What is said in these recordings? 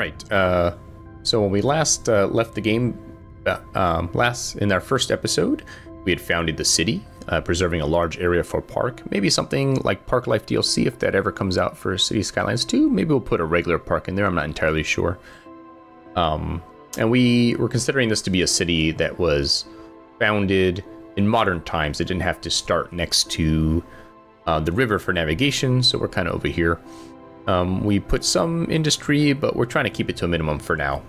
Right. Uh, so when we last uh, left the game, uh, um, last in our first episode, we had founded the city, uh, preserving a large area for park. Maybe something like Parklife DLC if that ever comes out for City Skylines 2. Maybe we'll put a regular park in there. I'm not entirely sure. Um, and we were considering this to be a city that was founded in modern times. It didn't have to start next to uh, the river for navigation, so we're kind of over here. Um, we put some industry, but we're trying to keep it to a minimum for now.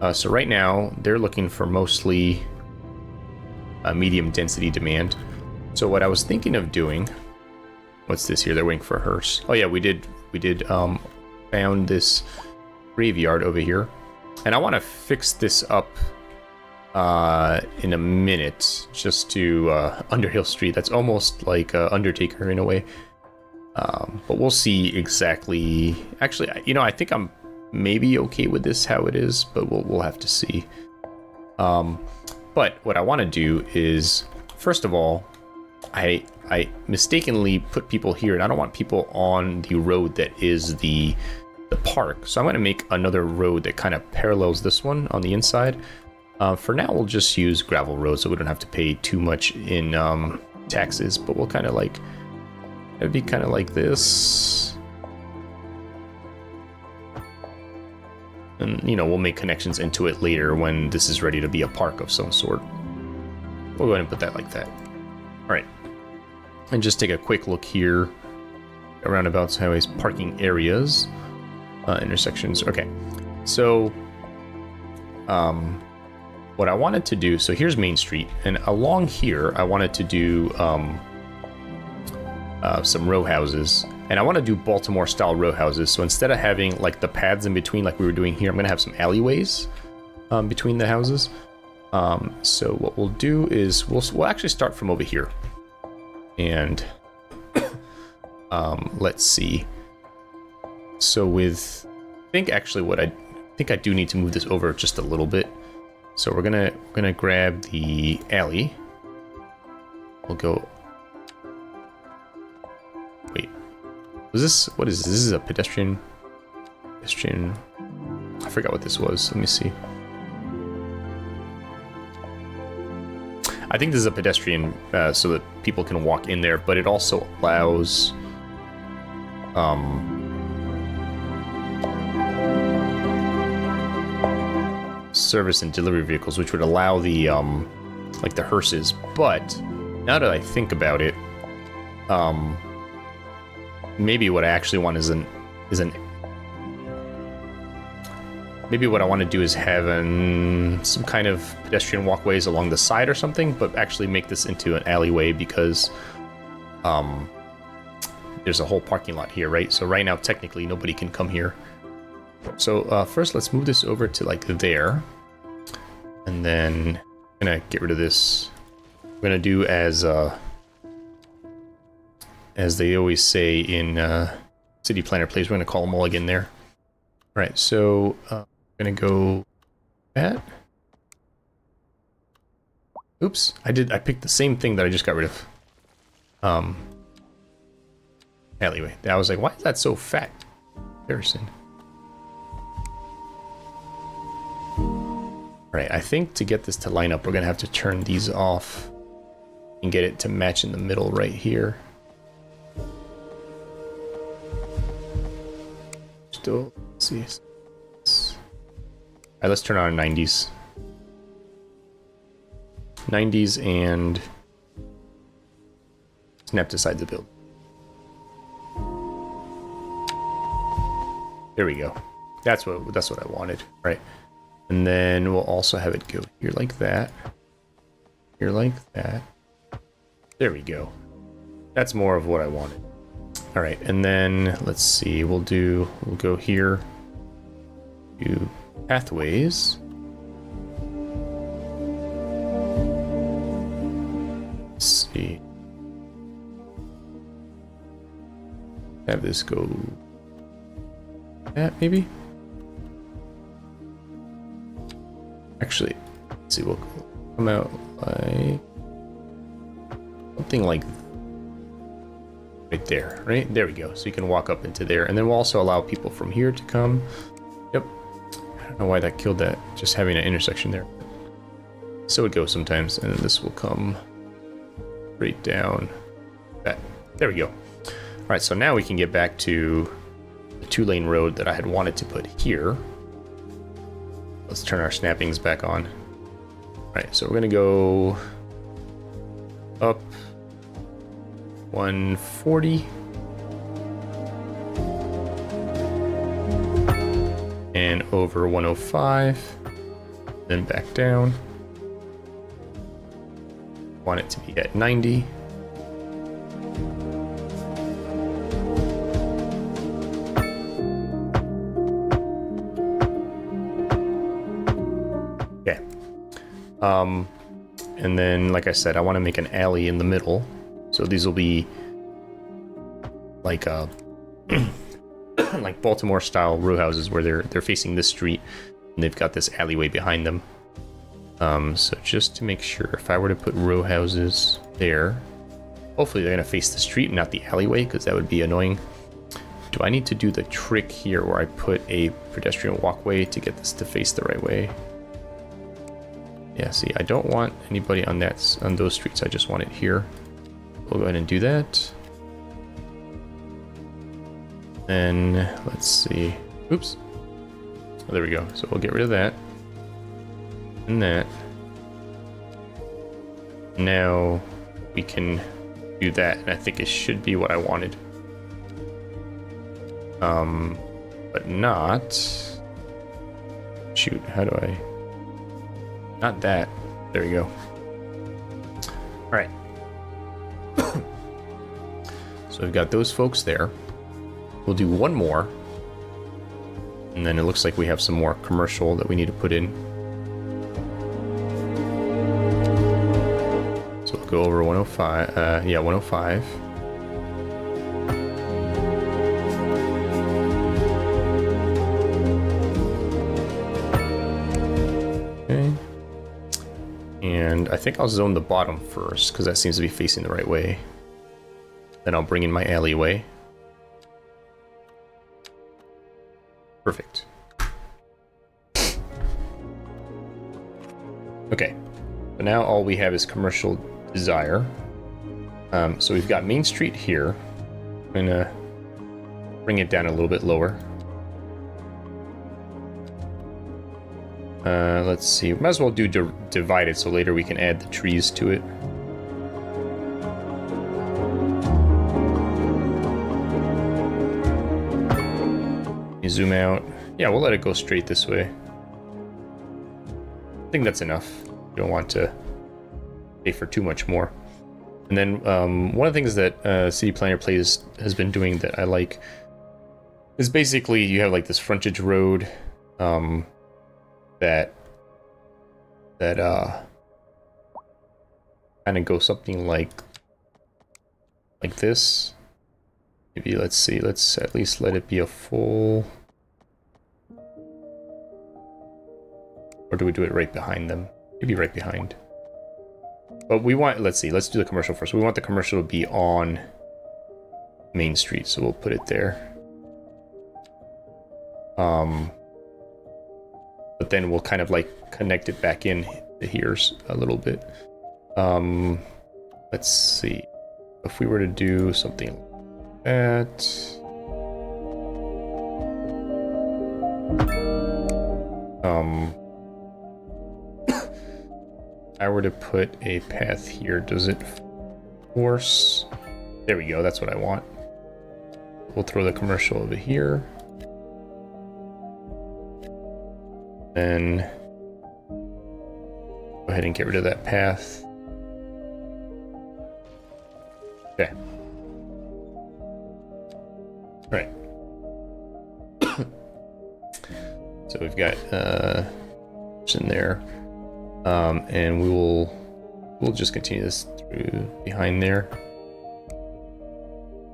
Uh, so right now, they're looking for mostly a medium density demand. So what I was thinking of doing, what's this here? They're waiting for hearse. Oh yeah, we did we did um, found this graveyard over here, and I want to fix this up uh, in a minute, just to uh, Underhill Street. That's almost like uh, Undertaker in a way. Um, but we'll see exactly. Actually, you know, I think I'm maybe okay with this how it is, but we'll we'll have to see. Um, but what I want to do is, first of all, I I mistakenly put people here, and I don't want people on the road that is the the park. So I'm going to make another road that kind of parallels this one on the inside. Uh, for now, we'll just use gravel roads, so we don't have to pay too much in um, taxes. But we'll kind of like It'd be kind of like this. And, you know, we'll make connections into it later when this is ready to be a park of some sort. We'll go ahead and put that like that. All right. And just take a quick look here. Roundabouts, highways, parking areas, uh, intersections. Okay. So, um, what I wanted to do, so here's Main Street, and along here, I wanted to do, um, uh, some row houses. And I want to do Baltimore style row houses. So instead of having like the paths in between like we were doing here, I'm going to have some alleyways um, between the houses. Um, so what we'll do is we'll, we'll actually start from over here. And um, let's see. So with, I think actually what I, I think I do need to move this over just a little bit. So we're gonna we're gonna grab the alley. We'll go Was this, what is this? This is a pedestrian, pedestrian, I forgot what this was. Let me see. I think this is a pedestrian uh, so that people can walk in there, but it also allows um, service and delivery vehicles, which would allow the um, like the hearses. But now that I think about it, um, maybe what I actually want is an is an maybe what I want to do is have an, some kind of pedestrian walkways along the side or something, but actually make this into an alleyway because um, there's a whole parking lot here, right? So right now, technically, nobody can come here. So uh, first, let's move this over to like there, and then I'm gonna get rid of this. I'm gonna do as uh, as they always say in uh, City Planner Plays. We're going to call them all again there. All right, so uh, I'm going to go that. Oops, I did. I picked the same thing that I just got rid of. Um. Anyway, I was like, why is that so fat? Harrison. All right, I think to get this to line up, we're gonna have to turn these off and get it to match in the middle right here. See. Alright, let's turn on 90s. 90s and snap sides of build. There we go. That's what that's what I wanted, right? And then we'll also have it go here like that. Here like that. There we go. That's more of what I wanted. All right, and then let's see, we'll do, we'll go here, do pathways. Let's see. Have this go that maybe? Actually, let's see, we'll come out like something like Right there, right? There we go. So you can walk up into there. And then we'll also allow people from here to come. Yep. I don't know why that killed that, just having an intersection there. So it goes sometimes, and then this will come right down. That. There we go. Alright, so now we can get back to the two-lane road that I had wanted to put here. Let's turn our snappings back on. Alright, so we're gonna go up 140. And over 105. Then back down. Want it to be at 90. Okay. Um, and then, like I said, I want to make an alley in the middle. So these will be like uh, like Baltimore style row houses where they're they're facing this street and they've got this alleyway behind them. Um, so just to make sure, if I were to put row houses there, hopefully they're gonna face the street not the alleyway because that would be annoying. Do I need to do the trick here where I put a pedestrian walkway to get this to face the right way? Yeah, see, I don't want anybody on that on those streets. I just want it here. We'll go ahead and do that. Then let's see. Oops. Oh, there we go. So we'll get rid of that. And that. Now we can do that, and I think it should be what I wanted. Um, but not. Shoot, how do I? Not that. There we go. All right. So we've got those folks there. We'll do one more. And then it looks like we have some more commercial that we need to put in. So we'll go over 105. Uh, yeah, 105. Okay. And I think I'll zone the bottom first, because that seems to be facing the right way. Then I'll bring in my alleyway. Perfect. Okay, so now all we have is commercial desire. Um, so we've got Main Street here. I'm gonna bring it down a little bit lower. Uh, let's see, might as well do di divided so later we can add the trees to it. Zoom out. Yeah, we'll let it go straight this way. I think that's enough. You don't want to pay for too much more. And then um, one of the things that uh, City Planner Plays has been doing that I like is basically you have like this frontage road um, that that uh, kind of goes something like like this. Maybe let's see, let's at least let it be a full. Or do we do it right behind them? Maybe right behind. But we want, let's see, let's do the commercial first. We want the commercial to be on Main Street, so we'll put it there. Um, but then we'll kind of like connect it back in here a little bit. Um, let's see. If we were to do something like that. Um, I were to put a path here, does it force? There we go, that's what I want. We'll throw the commercial over here. Then go ahead and get rid of that path. Okay. Right. so we've got uh in there. Um, and we will we'll just continue this through behind there.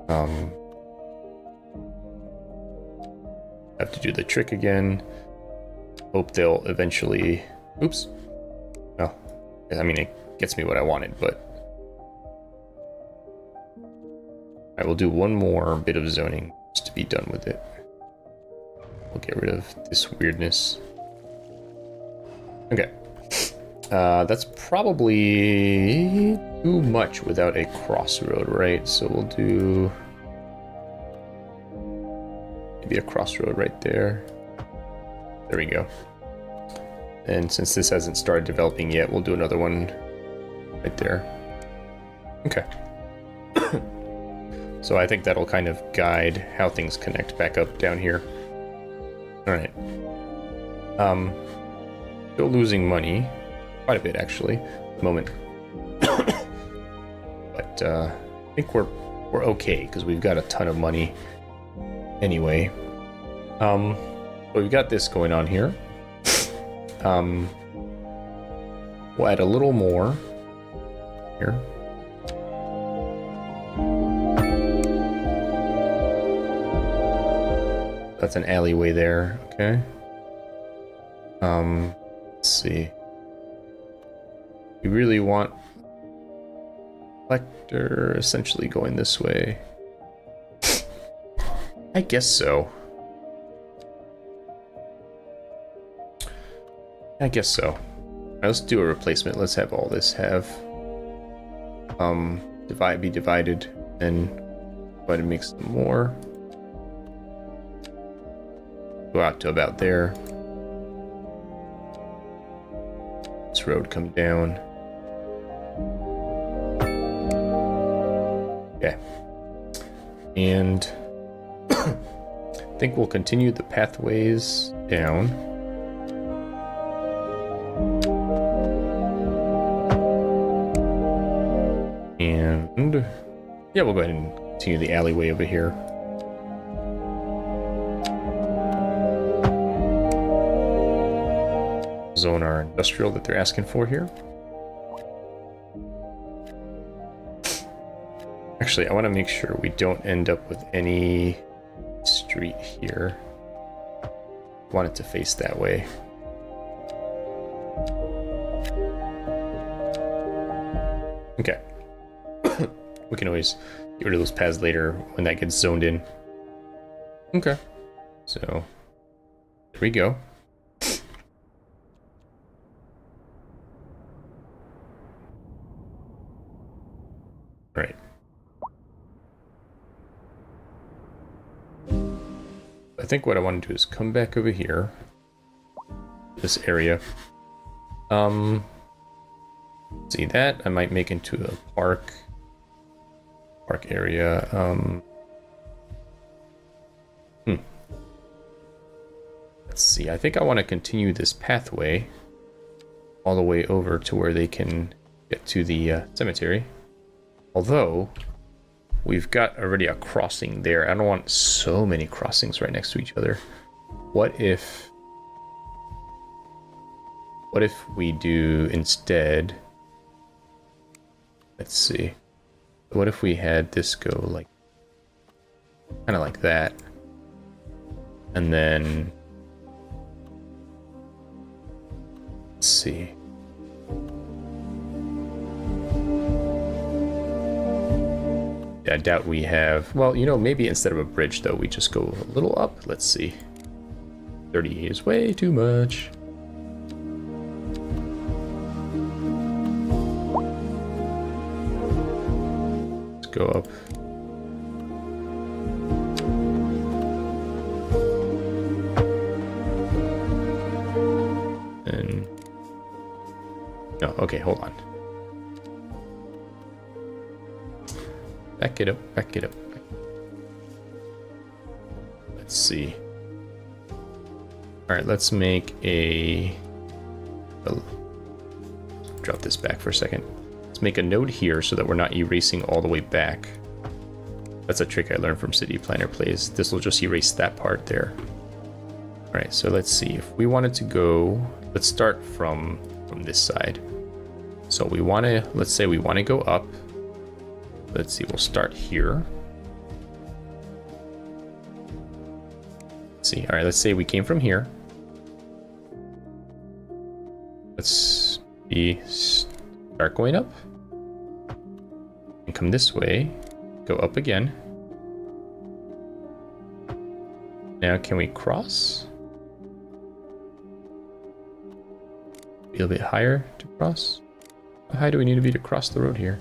Um, have to do the trick again. Hope they'll eventually. Oops. Well, I mean, it gets me what I wanted, but I will do one more bit of zoning just to be done with it. We'll get rid of this weirdness. Okay. Uh, that's probably too much without a crossroad, right? So we'll do maybe a crossroad right there. There we go. And since this hasn't started developing yet, we'll do another one right there. Okay. so I think that'll kind of guide how things connect back up down here. All right. Um, still losing money, quite a bit actually, moment. but uh, I think we're we're okay because we've got a ton of money anyway. Um, but we've got this going on here. Um, we'll add a little more here. That's an alleyway there, okay. Um, let's see. We really want collector essentially going this way. I guess so. I guess so. Right, let's do a replacement. Let's have all this have um divide be divided and try to make some more. Go out to about there. This road come down. Okay. And I think we'll continue the pathways down. And yeah, we'll go ahead and continue the alleyway over here. Zone our industrial that they're asking for here. Actually, I want to make sure we don't end up with any street here. Want it to face that way. Okay. we can always get rid of those paths later when that gets zoned in. Okay. So, there we go. Right. I think what I want to do is come back over here. This area. Um, see that I might make into a park park area um hmm let's see I think I want to continue this pathway all the way over to where they can get to the uh, cemetery although we've got already a crossing there I don't want so many crossings right next to each other what if what if we do instead Let's see. What if we had this go like kind of like that? And then let's see. I doubt we have. Well, you know, maybe instead of a bridge, though, we just go a little up. Let's see. 30 is way too much. Let's go up. And no, okay, hold on. Back it up, back it up. Let's see. All right, let's make a, a drop this back for a second. Let's make a node here so that we're not erasing all the way back. That's a trick I learned from City Planner Plays. This will just erase that part there. All right, so let's see. If we wanted to go, let's start from, from this side. So we want to, let's say we want to go up. Let's see, we'll start here. Let's see, all right, let's say we came from here. Let's be Start going up. And come this way. Go up again. Now can we cross? Be a little bit higher to cross. How high do we need to be to cross the road here?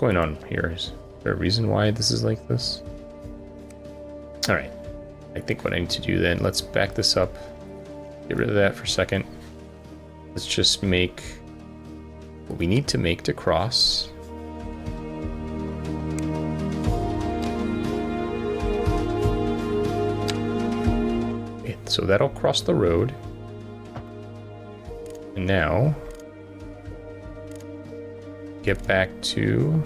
Going on here? Is there a reason why this is like this? Alright, I think what I need to do then, let's back this up. Get rid of that for a second. Let's just make what we need to make to cross. So that'll cross the road. And now, get back to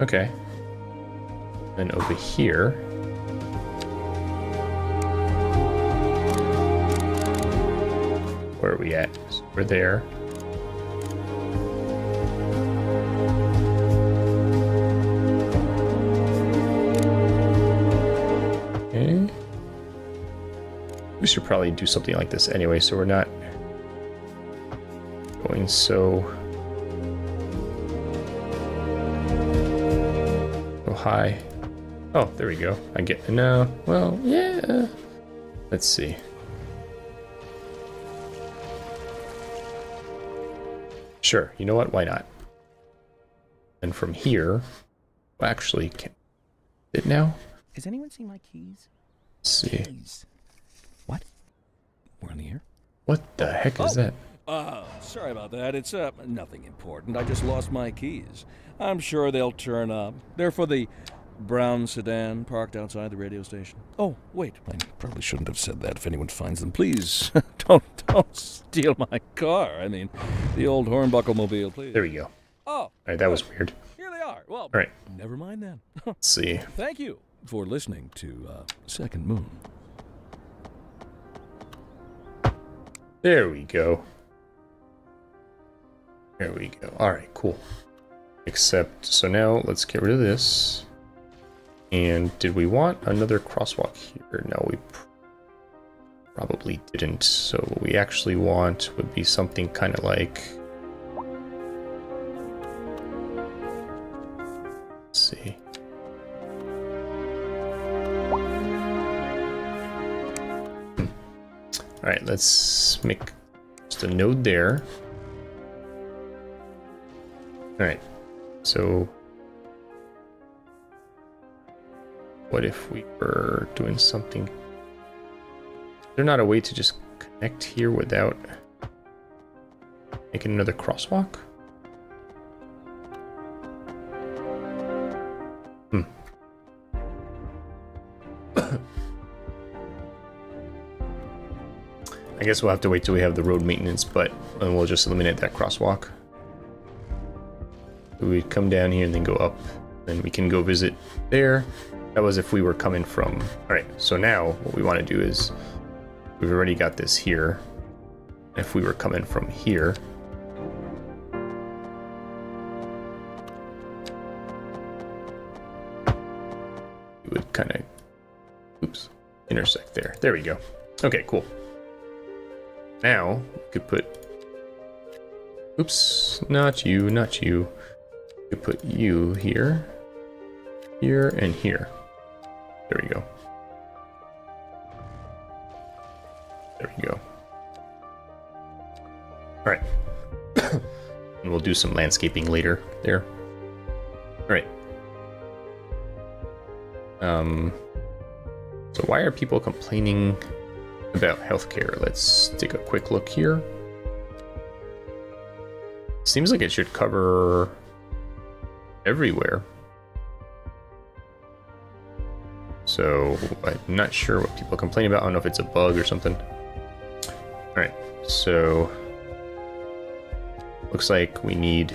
Okay. And over here. Where are we at? So we're there. Should probably do something like this anyway, so we're not going so oh, high. Oh, there we go. I get no. Well, yeah. Let's see. Sure. You know what? Why not? And from here, well, actually, can it now? Has anyone seen my keys? Let's see. Keys. What? We're on the air. What the heck is Oh. that? Uh, sorry about that. It's uh, nothing important. I just lost my keys. I'm sure they'll turn up. They're for the brown sedan parked outside the radio station. Oh, wait. I probably shouldn't have said that if anyone finds them. Please, don't don't steal my car. I mean, the old hornbuckle mobile, please. There we go. Oh, All right, that was weird. here they are. Well, All right, never mind then. let's see. Thank you for listening to uh, Second Moon. There we go. There we go. All right, cool. Except, so now let's get rid of this. And did we want another crosswalk here? No, we pr- probably didn't. So what we actually want would be something kind of like... All right, let's make just a node there. All right, so what if we were doing something? Is there not a way to just connect here without making another crosswalk? Guess we'll have to wait till we have the road maintenance, but and we'll just eliminate that crosswalk. We come down here and then go up, then we can go visit there. That was if we were coming from. All right, so now what we want to do is we've already got this here. If we were coming from here, we would kind of, oops, intersect there. There we go. Okay, cool. Now, we could put... Oops, not you, not you. We could put you here, here, and here. There we go. There we go. Alright. and we'll do some landscaping later there. Alright. Um... So why are people complaining about healthcare. Let's take a quick look here. Seems like it should cover everywhere. So I'm not sure what people complain about. I don't know if it's a bug or something. All right, so looks like we need.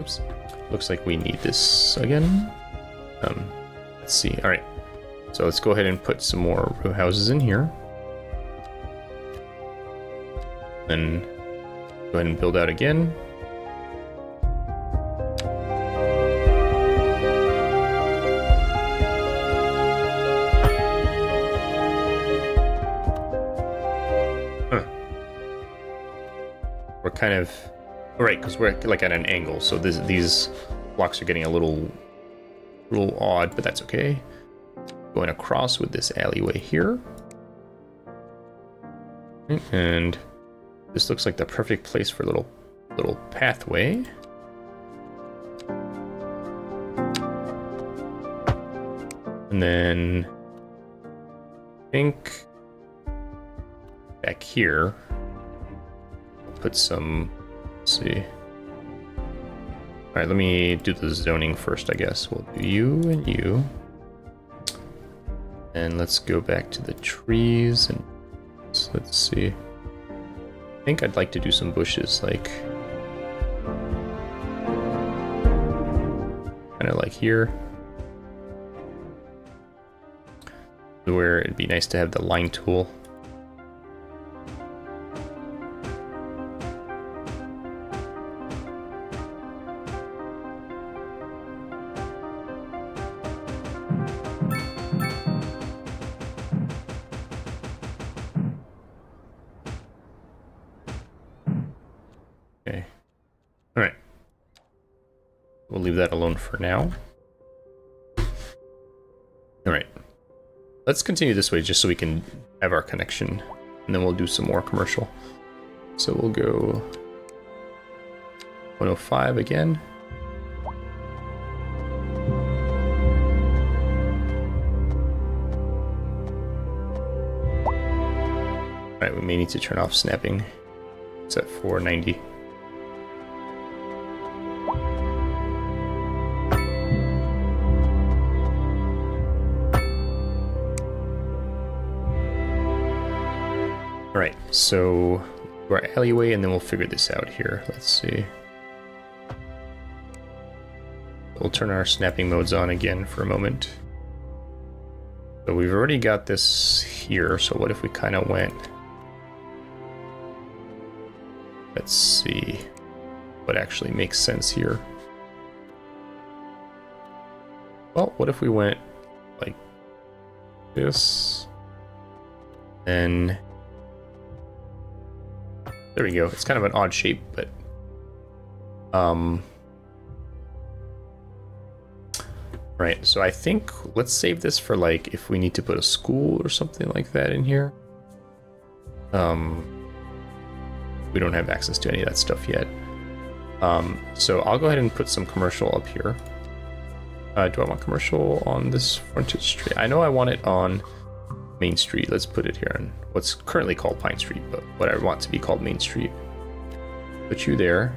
Oops. Looks like we need this again. Um, let's see. All right. So let's go ahead and put some more row houses in here. Then go ahead and build out again. Huh. We're kind of Right, because we're like at an angle, so this, these blocks are getting a little, little odd, but that's okay. Going across with this alleyway here. And this looks like the perfect place for a little, little pathway. And then I think back here, put some, see. All right, let me do the zoning first, I guess. We'll do you and you. And let's go back to the trees and let's see. I think I'd like to do some bushes, like kind of like here. Where it'd be nice to have the line tool. We'll leave that alone for now. All right. Let's continue this way just so we can have our connection. And then we'll do some more commercial. So we'll go 105 again. Alright, we may need to turn off snapping. It's at 490. So our alleyway and then we'll figure this out here. Let's see. We'll turn our snapping modes on again for a moment. So we've already got this here, so what if we kind of went... Let's see what actually makes sense here. Well, what if we went like this? Then there we go. It's kind of an odd shape, but um Right, so I think let's save this for like if we need to put a school or something like that in here. Um we don't have access to any of that stuff yet. Um so I'll go ahead and put some commercial up here. Uh, do I want commercial on this frontage street? I know I want it on Main Street. Let's put it here on what's currently called Pine Street, but what I want to be called Main Street. Put you there.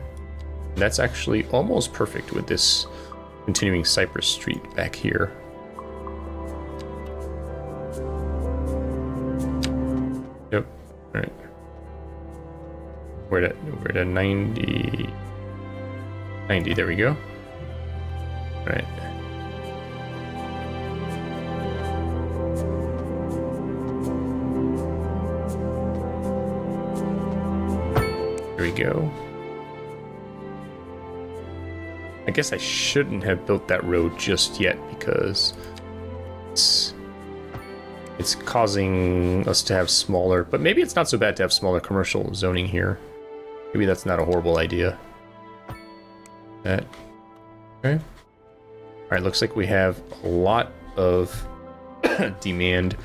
That's actually almost perfect with this continuing Cypress Street back here. Yep. All right. We're at we're at 90. 90. There we go. All right. Go. I guess I shouldn't have built that road just yet because it's it's causing us to have smaller, but maybe it's not so bad to have smaller commercial zoning here. Maybe that's not a horrible idea. That okay. All right, looks like we have a lot of demand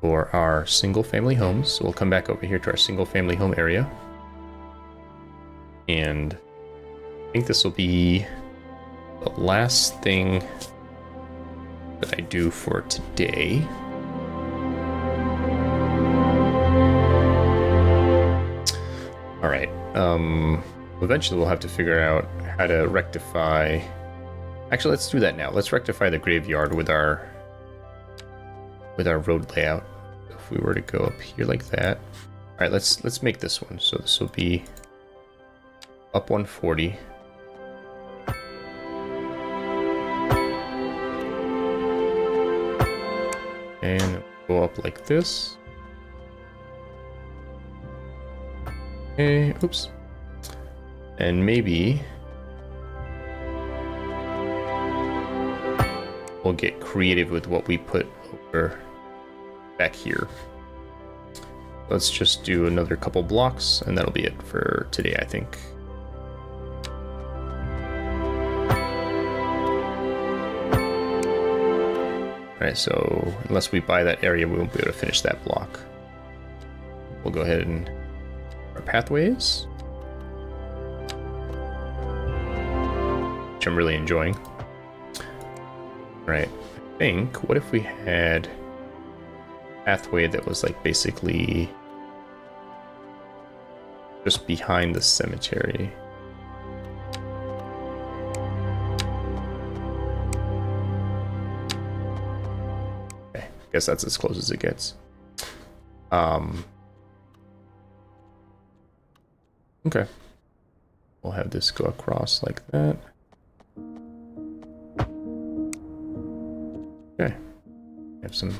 for our single family homes. So we'll come back over here to our single family home area. And I think this will be the last thing that I do for today. All right. Um, eventually, we'll have to figure out how to rectify. Actually, let's do that now. Let's rectify the graveyard with our with our road layout. If we were to go up here like that. All right, let's let's make this one. So this will be up 140. And go up like this. Okay, oops. And maybe we'll get creative with what we put over back here. Let's just do another couple blocks and that'll be it for today, I think. Alright, so unless we buy that area, we won't be able to finish that block. We'll go ahead and our pathways. Which I'm really enjoying. Right. I think, what if we had pathway that was like basically just behind the cemetery? Guess that's as close as it gets. Um, okay. We'll have this go across like that. Okay. Have some...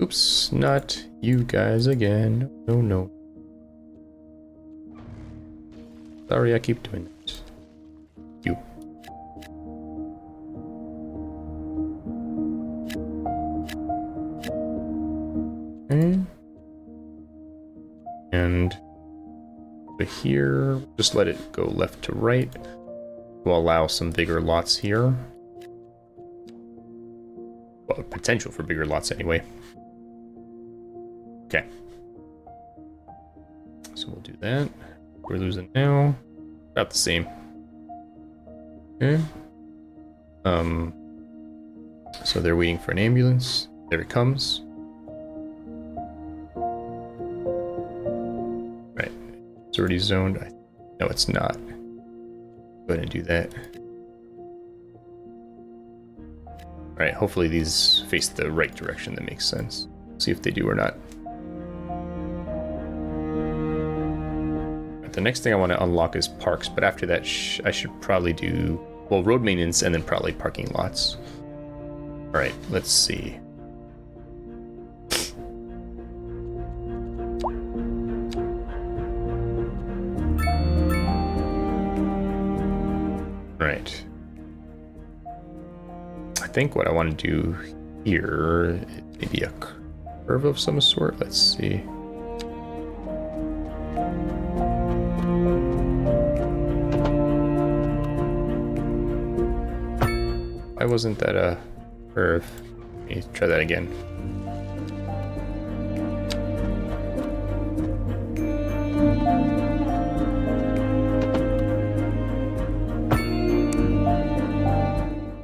Oops, not you guys again. No, no. Sorry I keep doing that. Okay. And here, just let it go left to right. We'll allow some bigger lots here. Well, potential for bigger lots anyway. Okay. So we'll do that. We're losing now. About the same. Okay. Um. So they're waiting for an ambulance. There it comes. Already zoned. No, it's not. Go ahead and do that. Alright, hopefully these face the right direction that makes sense. See if they do or not. the next thing I want to unlock is parks, but after that sh I should probably do, well, road maintenance and then probably parking lots. Alright, let's see. Think what I want to do here, maybe a curve of some sort. Let's see. Why wasn't that a curve? Let me try that again.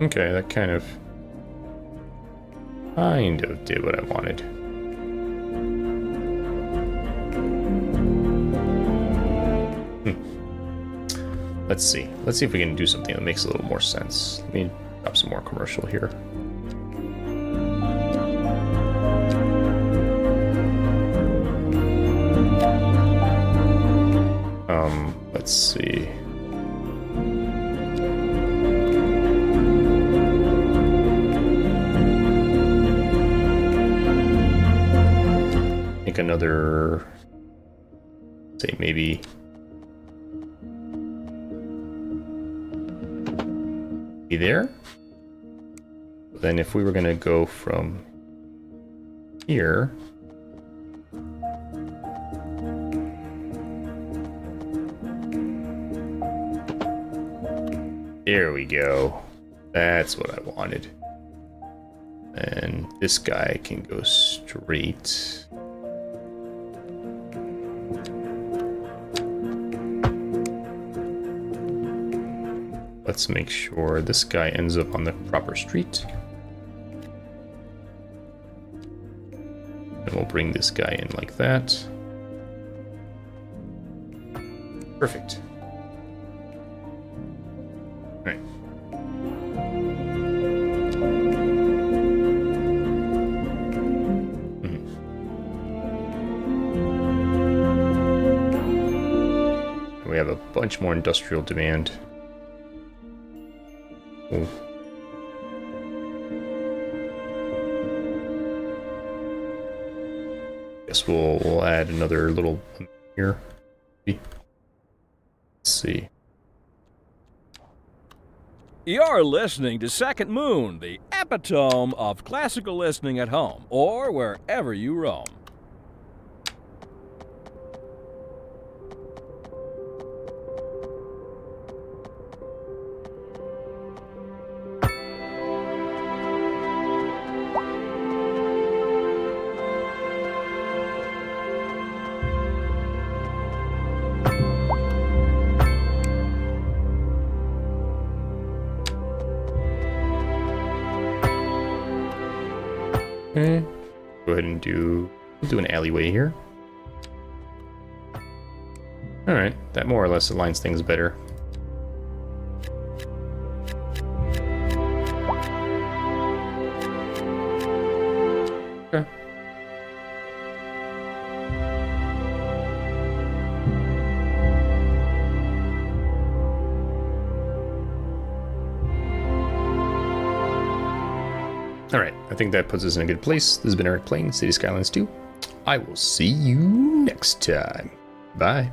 Okay, that kind of... Kind of did what I wanted. Hmm. Let's see. Let's see if we can do something that makes a little more sense. Let me drop some more commercial here. Um, let's see. Another, say maybe be there. Then if we were going to go from here, There we go. That's what I wanted. And this guy can go straight. Let's make sure this guy ends up on the proper street. And we'll bring this guy in like that. Perfect. Mm-hmm. We have a bunch more industrial demand. Hmm. Guess we'll, we'll add another little here. Let's see. You're listening to Second Moon, the epitome of classical listening at home or wherever you roam. Do we'll do an alleyway here. All right, that more or less aligns things better. Think that puts us in a good place. This has been Eric playing Cities Skylines 2. I will see you next time. Bye.